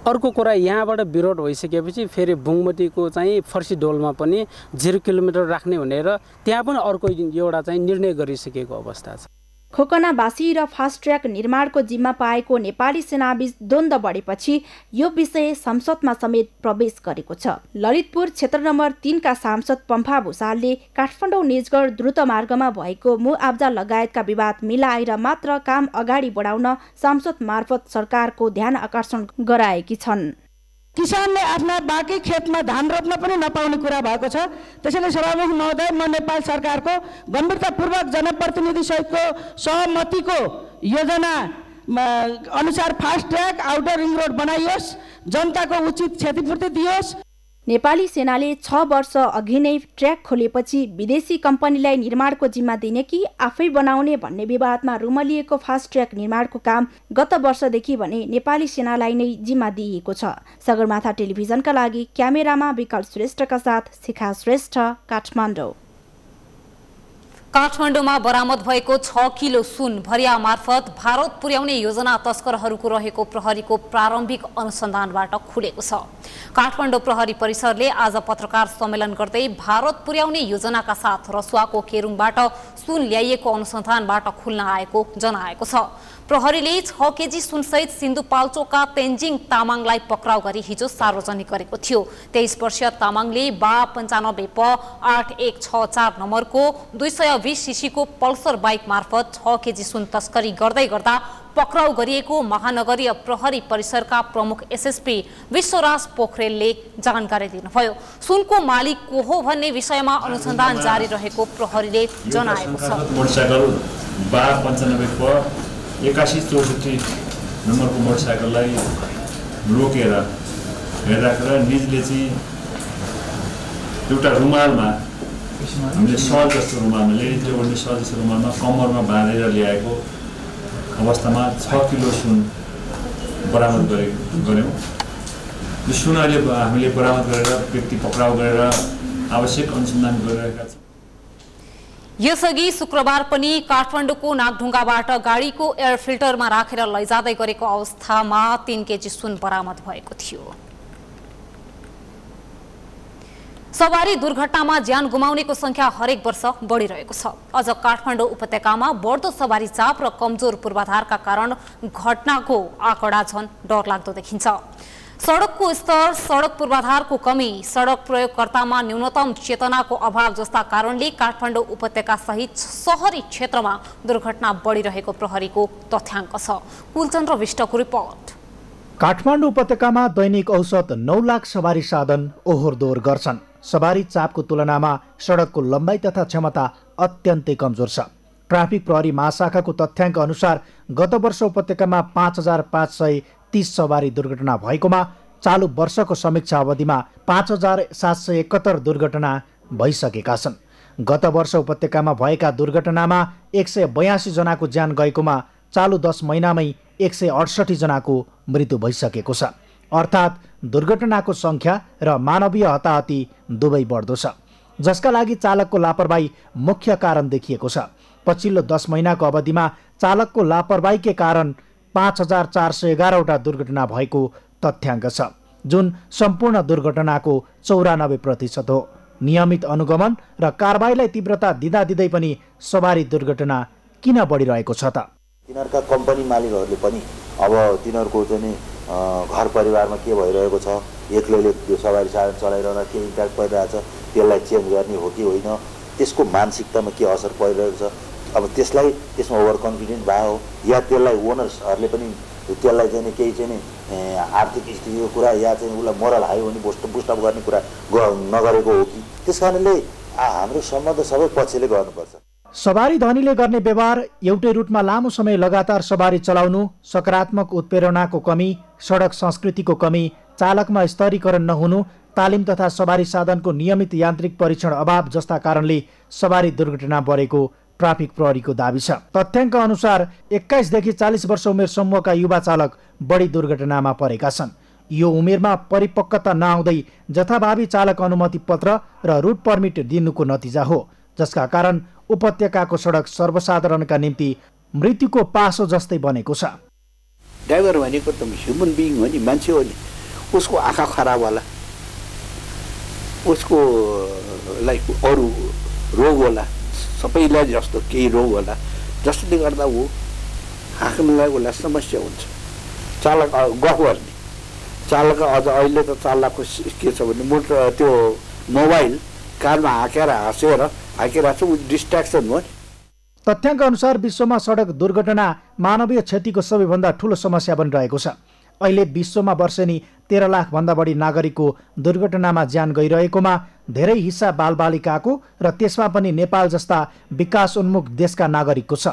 अर्को कुरा यहाँबाट विरोध भइसकेपछि फेरि बुङमतीको चाहिँ फर्सी डोलमा पनि जिरो किलोमिटर राख्ने भनेर त्यहाँ पनि अर्को एउटा चाहिँ निर्णय गरिसकेको अवस्था छ। खोकनावासी र फास्ट ट्र्याक निर्माणको जिम्मा पाएको नेपाली सेनाबीच द्वन्द्व बढेपछि यो विषय संसदमा समेत प्रवेश गरेको छ। ललितपुर क्षेत्र नम्बर तिनका सांसद पम्फा भूषालले काठमाडौँ निजगढ द्रुत मार्गमा भएको मुआब्जा लगायतका विवाद मिलाएर मात्र काम अगाडि बढाउन सांसद मार्फत सरकारको ध्यान आकर्षण गराएकी छन्। किसानले आफ्ना बाँकी खेतमा धान रोप्न पनि नपाउने कुरा भएको छ। त्यसैले सभामुख महोदय म नेपाल सरकारको गम्भीरतापूर्वक जनप्रतिनिधि सहितको सहमतिको योजना अनुसार fast track outer ring road बनाइयोस् जनताको उचित क्षतिपूर्ति दियोस्। नेपाली सेनाले छ वर्ष अघि नै ट्र्याक खोलेपछि विदेशी कम्पनीलाई निर्माणको जिम्मा दिने कि आफै बनाउने भन्ने विवादमा रुमलिएको फास्ट ट्र्याक निर्माणको काम गत वर्षदेखि भने नेपाली सेनालाई नै जिम्मा दिइएको छ। सगरमाथा टेलिभिजनका लागि क्यामेरामा विकल्प श्रेष्ठका साथ शिखा श्रेष्ठ काठमाडौँ। काठमाडौँमा बरामद भएको छ किलो सुन भरिया मार्फत भारत पुर्याउने योजना तस्करहरूको रहेको प्रहरीको प्रारम्भिक अनुसन्धानबाट खुलेको छ। काठमाडौँ प्रहरी परिसरले आज पत्रकार सम्मेलन गर्दै भारत पुर्याउने योजनाका साथ रसुवाको केरुङबाट सुन ल्याइएको अनुसन्धानबाट खुल्न आएको जनाएको छ। प्रहरीले छ केजी सुनसहित सिन्धुपाल्चोकका तेन्जिङ तामाङलाई पक्राउ गरी हिजो सार्वजनिक गरेको थियो। तेइस वर्षीय तामाङले बा पन्चानब्बे प आठ एक छ चार नम्बरको दुई सय बिस सिसीको पल्सर बाइक मार्फत छ केजी सुन तस्करी गर्दै गर्दा पक्राउ गरिएको महानगरीय प्रहरी परिसरका प्रमुख एसएसपी विश्वराज पोखरेलले जानकारी दिनुभयो। सुनको मालिक को हो भन्ने विषयमा अनुसन्धान जारी रहेको प्रहरीले जनाएको छ। एकासी चौसठी नम्बरको मोटरसाइकललाई रोकेर हेरिराखेर निजले चाहिँ एउटा रुमालमा हामीले सल जस्तो रुमालमा लेडिजले ओढ्ने सल जस्तो रुमालमा कम्मरमा बाँधेर ल्याएको अवस्थामा छ किलो सुन बरामद गरे गऱ्यौँ। यो सुन अहिले हामीले बरामद गरेर व्यक्ति पक्राउ गरेर आवश्यक अनुसन्धान गरिरहेका छौँ। यसअघि शुक्रबार पनि काठमाडौँको नागढुङ्गाबाट गाडीको एयर फिल्टरमा राखेर लैजाँदै गरेको अवस्थामा तीन केजी सुन बरामद भएको थियो। सवारी दुर्घटनामा ज्यान गुमाउनेको संख्या हरेक वर्ष बढिरहेको छ। अझ काठमाडौँ उपत्यकामा बढ्दो सवारी चाप र कमजोर पूर्वाधारका कारण घटनाको आँकडा झन डरलाग्दो देखिन्छ। सडकको स्तर सडक पूर्वाधारको कमी सडक प्रयोगकर्तामा न्यूनतम चेतनाको अभाव जस्ता कारणले काठमाडौँ उपत्यका सहित सहरी क्षेत्रमा दुर्घटना बढिरहेको प्रहरीको तथ्याङ्क छ। कुलचन्द्र विष्टको रिपोर्ट। काठमाडौँ उपत्यकामा दैनिक औसत नौ लाख सवारी साधन ओहोर दोहोर गर्छन्। सवारी चापको तुलनामा सडकको लम्बाइ तथा क्षमता अत्यन्तै कमजोर छ। ट्राफिक प्रहरी महाशाखाको तथ्याङ्क अनुसार गत वर्ष उपत्यकामा पाँच हजार पाँच सय तिस सवारी दुर्घटना भएकोमा चालु वर्षको समीक्षा अवधिमा पाँच हजार सात सय एकहत्तर दुर्घटना भइसकेका छन्। गत वर्ष उपत्यकामा भएका दुर्घटनामा एक सय बयासीजनाको ज्यान गएकोमा चालु दस महिनामै एक सय अडसठीजनाको मृत्यु भइसकेको छ। अर्थात् दुर्घटनाको सङ्ख्या र मानवीय हताहती दुवै बढ्दो छ। जसका लागि चालकको लापरवाही मुख्य कारण देखिएको छ। पछिल्लो दस महिनाको अवधिमा चालकको लापरवाहीकै कारण पाँच हजार चार सय एघारवटा दुर्घटना भएको तथ्याङ्क छ जुन सम्पूर्ण दुर्घटनाको चौरानब्बे प्रतिशत हो। नियमित अनुगमन र कारवाहीलाई तीव्रता दिँदा दिँदै पनि सवारी दुर्घटना किन बढिरहेको छ त? तिनीहरूका कम्पनी मालिकहरूले पनि अब तिनीहरूको चाहिँ घर परिवारमा के भइरहेको छ एक्लैले त्यो सवारी साधन चलाइरहँदा के इम्प्याक्ट परिरहेको छ त्यसलाई चेन्ज गर्ने हो कि होइन त्यसको मानसिकतामा के असर परिरहेको छ अब त्यसलाई त्यसमा ओभर कन्फिडेन्ट भयो या त्यसलाई ओनर्सहरूले पनि त्यसलाई चाहिँ केही चाहिँ आर्थिक स्थितिको कुरा या चाहिँ उसलाई मोरल हायो भने बुस्ट बुस्टअप गर्ने कुरा नगरेको हो कि? त्यस कारणले हाम्रो सम्बन्ध सबै पक्षले गर्नुपर्छ। सवारी धनीले गर्ने व्यवहार एउटै रुटमा लामो समय लगातार सवारी चलाउनु सकारात्मक उत्प्रेरणाको कमी सडक संस्कृतिको कमी चालकमा स्तरीकरण नहुनु तालिम तथा सवारी साधनको नियमित यान्त्रिक परीक्षण अभाव जस्ता कारणले सवारी दुर्घटना बढेको ट्राफिक प्रहरीको दावी छ। तथ्याङ्क अनुसार एक्काइसदेखि चालिस वर्ष उमेर समूहका युवा चालक बढी दुर्घटनामा परेका छन्। यो उमेरमा परिपक्वता नआउँदै जथाभावी चालक अनुमति पत्र र रुट पर्मिट दिनुको नतिजा हो जसका कारण उपत्यकाको सडक सर्वसाधारणका निम्ति मृत्युको पासो जस्तै बनेको छ। ड्राइभर भनेको त ह्युमन बिइङ हो नि मान्छे हो नि। उसको आँखा खराब होला। उसको लाइक अरू रोग होला। सबैलाई जस्तो केही रोग होला जसले गर्दा ऊ हाँक्नुलाई उसलाई समस्या हुन्छ चालक गफ गर्ने चालक अझ अहिले त चालकको के छ भने मोटर त्यो मोबाइल कारमा हाँकेर हाँसेर हाँकिरहेको छ ऊ डिस्ट्राक्सन हो नि तथ्याङ्क अनुसार विश्वमा सडक दुर्घटना मानवीय क्षतिको सबैभन्दा ठुलो समस्या बनिरहेको छ। अहिले विश्वमा वर्षेनी तेह्र लाखभन्दा बढी नागरिकको दुर्घटनामा ज्यान गइरहेकोमा धेरै हिस्सा बालबालिकाको र त्यसमा पनि नेपाल जस्ता विकास उन्मुख देशका नागरिकको छ।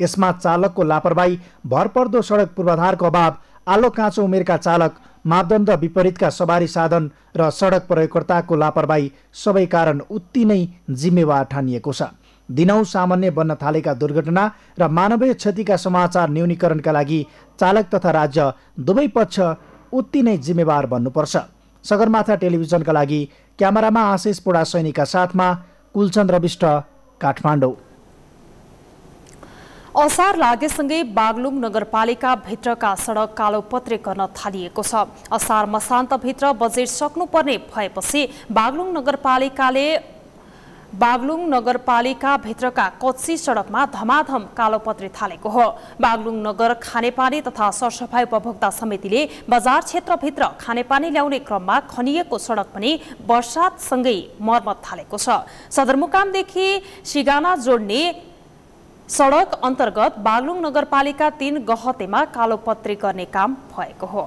यसमा चालकको लापरवाही भरपर्दो सडक पूर्वाधारको अभाव आलो काँचो उमेरका चालक मापदण्ड विपरीतका सवारी साधन र सडक प्रयोगकर्ताको लापरवाही सबै कारण उत्ति नै जिम्मेवार ठानिएको छ। दिनौँ सामान्य बन्न थालेका दुर्घटना र मानवीय क्षतिका समाचार न्यूनीकरणका लागि चालक तथा राज्य दुवै पक्ष उत्ति नै जिम्मेवार बन्नुपर्छ। सगरमाथा टेलिभिजनका लागि क्यामेरामा आशिष पोडा सैनिकका साथमा कुलचन्द्र विष्ट काठमाडौँ। असार लागेसँगै बागलुङ नगरपालिका भित्रका सडक कालोपत्रे गर्न थालिएको छ। असार मसान्तभित्र बजेट सक्नुपर्ने भएपछि बागलुङ नगरपालिकाले बागलुङ नगरपालिका भित्रका कच्ची सडकमा धमाधम कालोपत्री थालेको हो। बागलुङ नगर खानेपानी तथा सरसफाई उपभोक्ता समितिले बजार क्षेत्रभित्र खानेपानी ल्याउने क्रममा खनिएको सडक पनि वर्षातसँगै मर्मत थालेको छ। सदरमुकामदेखि सिगाना जोड्ने सडक अन्तर्गत बागलुङ नगरपालिका तीन गहतेमा कालोपत्री गर्ने काम भएको हो।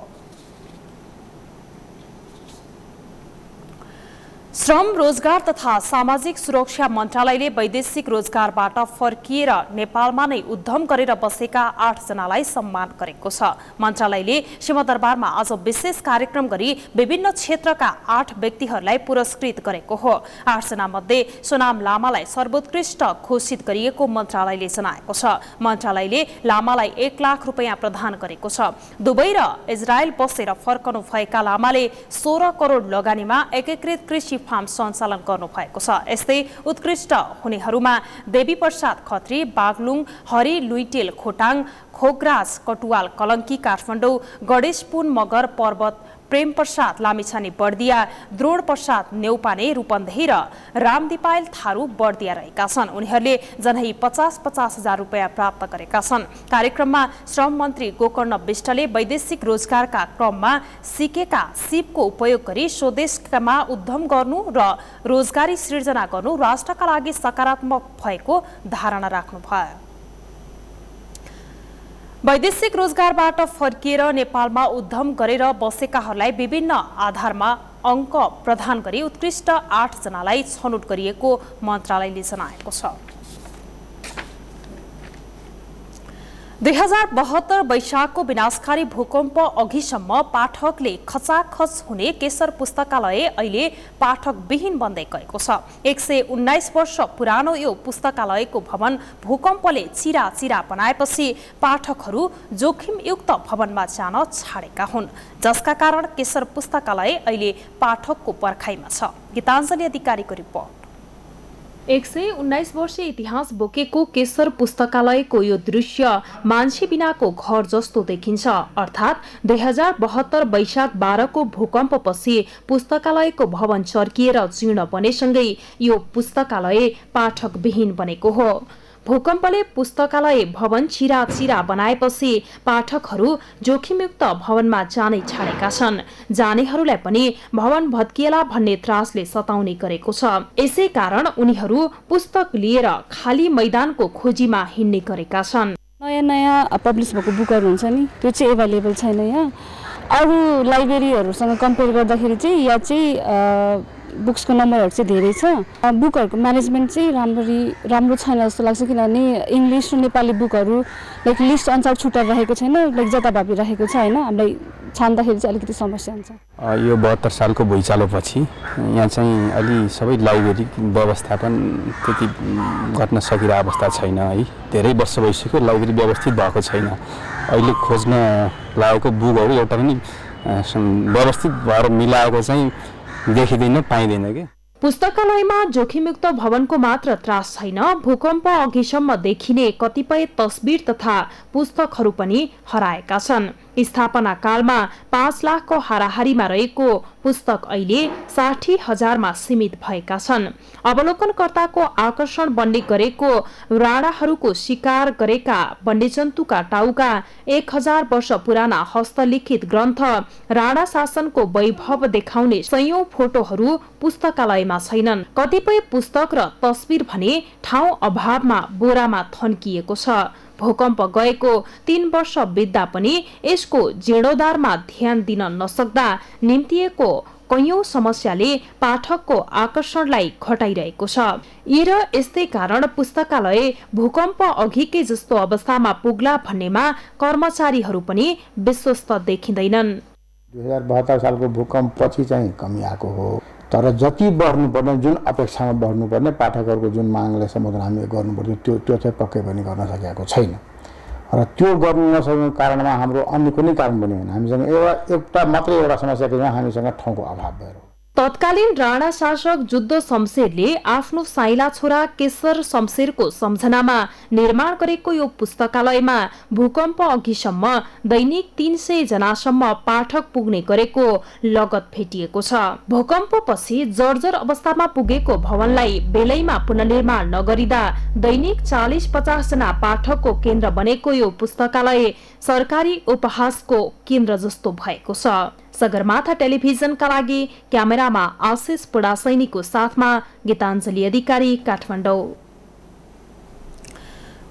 श्रम रोजगार तथा सामाजिक सुरक्षा मन्त्रालयले वैदेशिक रोजगारबाट फर्किएर नेपालमा नै उद्यम गरेर बसेका आठजनालाई सम्मान गरेको छ। मन्त्रालयले सिंहदरबारमा आज विशेष कार्यक्रम गरी विभिन्न क्षेत्रका आठ व्यक्तिहरूलाई पुरस्कृत गरेको हो। आठजना मध्ये सोनाम लामालाई सर्वोत्कृष्ट घोषित गरिएको मन्त्रालयले जनाएको छ। मन्त्रालयले लामालाई एक लाख रुपियाँ प्रदान गरेको छ। दुबई र इजरायल बसेर फर्कनु भएका लामाले सोह्र करोड लगानीमा एकीकृत कृषि फार्म सञ्चालन गर्नुभएको छ। यस्तै उत्कृष्ट हुनेहरूमा देवी प्रसाद खत्री बागलुङ हरि लुइटेल खोटाङ खोगराज कटुवाल कलङ्की काठमाडौँ गणेशपुन मगर पर्वत प्रेम प्रसाद लामिछाने बर्दिया द्रोण प्रसाद नेउपाने रूपन्देही र रामदिपायल थारू बर्दिया रहेका छन्। उनीहरूले जनै पचास पचास हजार रुपियाँ प्राप्त गरेका छन्। कार्यक्रममा श्रम मन्त्री गोकर्ण विष्टले वैदेशिक रोजगारका क्रममा सिकेका सिपको उपयोग गरी स्वदेशमा उद्यम गर्नु र रोजगारी सिर्जना गर्नु राष्ट्रका लागि सकारात्मक भएको धारणा राख्नुभयो। वैदेशिक रोजगारबाट फर्किएर नेपालमा उद्यम गरेर बसेकाहरूलाई विभिन्न आधारमा अङ्क प्रदान गरी उत्कृष्ट आठजनालाई छनौट गरिएको मन्त्रालयले जनाएको छ। दुई हजार बहत्तर वैशाखको विनाशकारी भूकम्प अघिसम्म पाठकले खचाखच हुने केशर पुस्तकालय अहिले पाठकविहीन बन्दै गएको छ। एक सय उन्नाइस वर्ष पुरानो यो पुस्तकालयको भवन भूकम्पले चिरा चिरा बनाएपछि पाठकहरू जोखिमयुक्त भवनमा जान छाडेका हुन्। जसका कारण केशर पुस्तकालय अहिले पाठकको पर्खाइमा छ। गीताञ्जली अधिकारीको रिपोर्ट। एक सय उन्नाइस वर्ष इतिहास बोकेको केशर पुस्तकालयको यो दृश्य मान्छे बिनाको घर जस्तो देखिन्छ। अर्थात् दुई हजार बहत्तर वैशाख बाह्रको भूकम्पपछि पुस्तकालयको भवन चर्किएर जीर्ण बनेसँगै यो पुस्तकालय पाठकविहीन बनेको हो। भूकम्पले पुस्तकालय भवन चिरा चिरा बनाएपछि पाठकहरू जोखिमयुक्त भवनमा जानै छाडेका छन्। जानेहरूलाई पनि भवन भत्किएला भन्ने त्रासले सताउने गरेको छ। यसै कारण उनीहरू पुस्तक लिएर खाली मैदानको खोजीमा हिँड्ने गरेका छन्। नयाँ नयाँ पब्लिस भएको बुकहरू हुन्छ नि त्यो चाहिँ एभाइलेबल छैन यहाँ। अरू लाइब्रेरीहरूसँग कम्पेयर गर्दाखेरि चाहिँ यहाँ चाहिँ बुक्सको नम्बरहरू चाहिँ धेरै छ। बुकहरूको म्यानेजमेन्ट चाहिँ राम्ररी राम्रो छैन जस्तो लाग्छ किनभने इङ्ग्लिस र नेपाली बुकहरू लाइक लिस्ट अनुसार छुट्टा रहेको छैन लाइक जताभावी रहेको छ होइन हामीलाई छान्दाखेरि चाहिँ अलिकति समस्या हुन्छ। यो बहत्तर सालको भुइँचालोपछि यहाँ चाहिँ अलि सबै लाइब्रेरी व्यवस्थापन त्यति गर्न सकिरहेको अवस्था छैन है। धेरै वर्ष भइसक्यो लाइब्रेरी व्यवस्थित भएको छैन। अहिले खोज्न लागेको बुकहरू एउटा पनि व्यवस्थित भएर मिलाएको चाहिँ देखिँदैन पाइँदैन कि? पुस्तकालयमा जोखिमयुक्त भवनको मात्र त्रास छैन। भूकम्प अघिसम्म देखिने कतिपय तस्बिर तथा पुस्तकहरू पनि हराएका छन्। स्थापना कालमा पाँच लाखको हाराहारीमा रहेको पुस्तक अहिले साठी हजारमा सीमित भएका छन्। अवलोकनकर्ताको आकर्षण बन्ने गरेको राणाहरूको शिकार गरेका वन्यजन्तुका टाउका एक हजार वर्ष पुराना हस्तलिखित ग्रन्थ राणा शासनको वैभव देखाउने सयौं फोटोहरू पुस्तकालयमा छैनन्। कतिपय पुस्तक र तस्बिर भने ठाउँ अभावमा बोरामा थन्किएको छ। भूकम्प गएको तीन वर्ष बित्दा पनि यसको जीर्णोद्धारमा ध्यान दिन नसक्दा निम्तिएको कैयौं समस्याले पाठकको आकर्षणलाई घटाइरहेको छ। यी र यस्तै कारण पुस्तकालय भूकम्प अघिकै जस्तो अवस्थामा पुग्ला भन्नेमा कर्मचारीहरू पनि विश्वस्त देखिँदैनन्। दुई हजार बहत्तर सालको भूकम्प पछि चाहिँ कमी आएको हो। तर जति बढ्नुपर्ने जुन अपेक्षामा बढ्नुपर्ने पाठकहरूको जुन मागलाई सम्बोधन हामीले गर्नुपर्थ्यो त्यो त्यो चाहिँ पक्कै पनि गर्न सकेको छैन। र त्यो गर्नु नसकेको कारणमा हाम्रो अन्य कुनै कारण पनि होइन। हामीसँग एउटा एउटा मात्रै एउटा समस्या के हामीसँग ठाउँको अभाव भएर तत्कालीन राणा शासक जुद्ध शमशेरले आफ्नो साइला छोरा केशर शमशेरको सम्झनामा निर्माण गरेको यो पुस्तकालयमा भूकम्प अघिसम्म दैनिक तीन सय जनासम्म पाठक पुग्ने गरेको लगत भेटिएको छ। भूकम्पपछि जर्जर अवस्थामा पुगेको भवनलाई बेलैमा पुनर्निर्माण नगरिँदा दैनिक चालिस पचास जना पाठकको केन्द्र बनेको यो पुस्तकालय सरकारी उपहासको केन्द्र जस्तो भएको छ। सगरमाथा टेलिभिजनका लागि क्यामेरामा आशिष पुडासैनीको साथमा गीताञ्जली अधिकारी काठमाडौँ।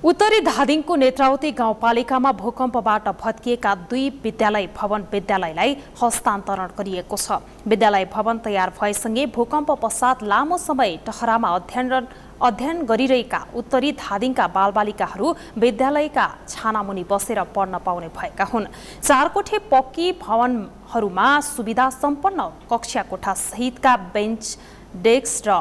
उत्तरी धादिङको नेत्रावती गाउँपालिकामा भूकम्पबाट भत्किएका दुई विद्यालय भवन विद्यालयलाई हस्तान्तरण गरिएको छ। विद्यालय भवन तयार भएसँगै भूकम्प पश्चात लामो समय टहरामा अध्ययन अध्ययन गरिरहेका उत्तरी धादिङका बालबालिकाहरू विद्यालयका छानामुनि बसेर पढ्न पाउने भएका हुन्। चारकोठे पक्की भवनहरूमा सुविधा सम्पन्न कक्षा कोठा सहितका बेन्च डेस्क र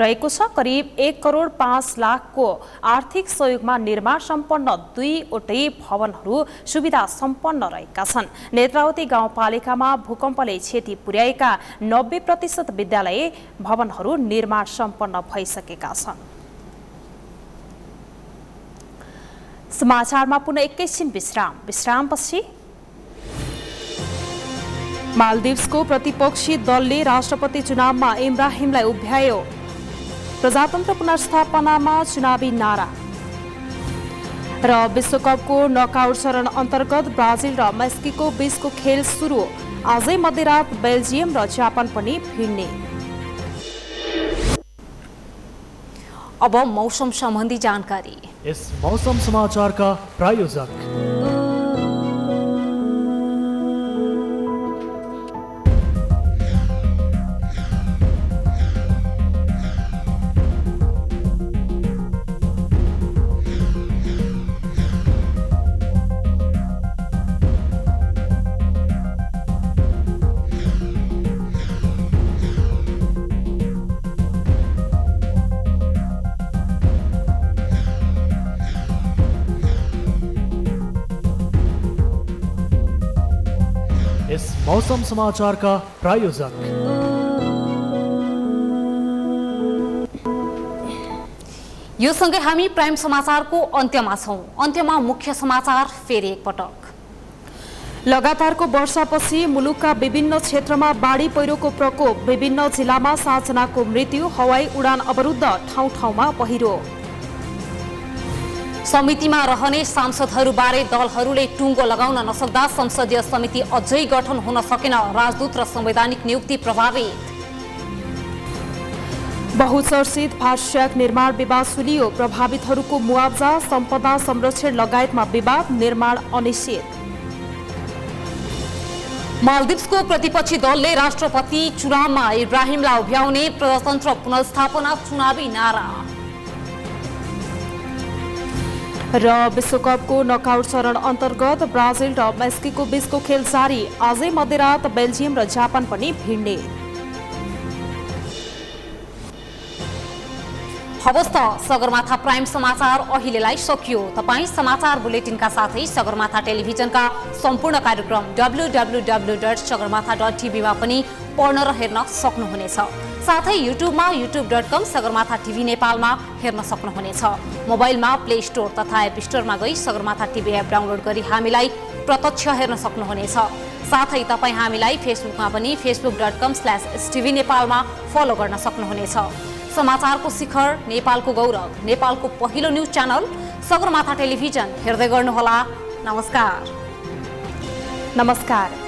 रहेको छ। करिब एक करोड पाँच लाखको आर्थिक सहयोगमा निर्माण सम्पन्न दुईवटै भवनहरू सुविधा सम्पन्न रहेका छन्। नेत्रावती गाउँपालिकामा भूकम्पले क्षति पुर्याएका नब्बे प्रतिशत विद्यालय भवनहरू निर्माण सम्पन्न भइसकेका छन्। समाचारमा पुनः एकैछिन विश्राम। विश्रामपछि प्रतिपक्षी दलले राष्ट्रपति चुनावमा इब्राहिमलाई उभ्यायो। प्रजातन्त्र पुनर्स्थापनामा चुनावी नारा। र विश्वकपको नकआउट चरण अन्तर्गत ब्राजिल र मेस्कीको बीचको खेल सुरु आजै मध्यरात बेल्जियम र जापान पनि भिड्ने। अब मौसम सम्बन्धी जानकारी। यस मौसम समाचारका प्रायोजक। समाचारका प्रायोजक। यो सँगै हामी प्राइम समाचारको अन्त्यमा छौँ। अन्त्यमा मुख्य समाचार फेरि एकपटक। लगातारको वर्षापछि मुलुकका विभिन्न क्षेत्रमा बाढी पहिरोको प्रकोप विभिन्न जिल्लामा सातजनाको मृत्यु हवाई उडान अवरुद्ध ठाउँ ठाउँमा पहिरो। समितिमा रहने सांसदहरूबारे दलहरूले टुङ्गो लगाउन नसक्दा संसदीय समिति अझै गठन हुन सकेन। राजदूत र संवैधानिक नियुक्ति प्रभावित। बहुचर्चित फास्ट्याग निर्माण विवाद सुलियो प्रभावितहरूको मुआवजा सम्पदा संरक्षण लगायतमा विवाद निर्माण अनिश्चित। मालदिप्सको प्रतिपक्षी दलले राष्ट्रपति चुनावमा इब्राहिमलाई उभ्याउने प्रजातन्त्र पुनर्स्थापना चुनावी नारा। र विश्वकपको नकआउट चरण अन्तर्गत ब्राजिल र मेस्कीको बीचको खेल जारी। आजै मध्यरात बेल्जियम र जापान पनि भिड्ने। हवस् त सगरमाथा प्राइम समाचार अहिलेलाई सकियो। तपाईँ समाचार बुलेटिनका साथै सगरमाथा टेलिभिजनका सम्पूर्ण कार्यक्रम डब्लु डट सगरमाथा डट टिभीमा पनि पढ्न र हेर्न सक्नुहुनेछ। साथै युट्युबमा YouTube dot com Sagarmatha TV नेपालमा हेर्न सक्नुहुनेछ। मोबाइलमा प्ले स्टोर तथा एप स्टोरमा गई सगरमाथा टिभी एप डाउनलोड गरी हामीलाई प्रत्यक्ष हेर्न सक्नुहुनेछ। साथै तपाईँ हामीलाई फेसबुकमा पनि Facebook dot com slash STV नेपालमा फलो गर्न सक्नुहुनेछ। समाचारको शिखर नेपालको गौरव नेपालको पहिलो न्युज च्यानल सगरमाथा टेलिभिजन हेर्दै गर्नुहोला। नमस्कार। नमस्कार।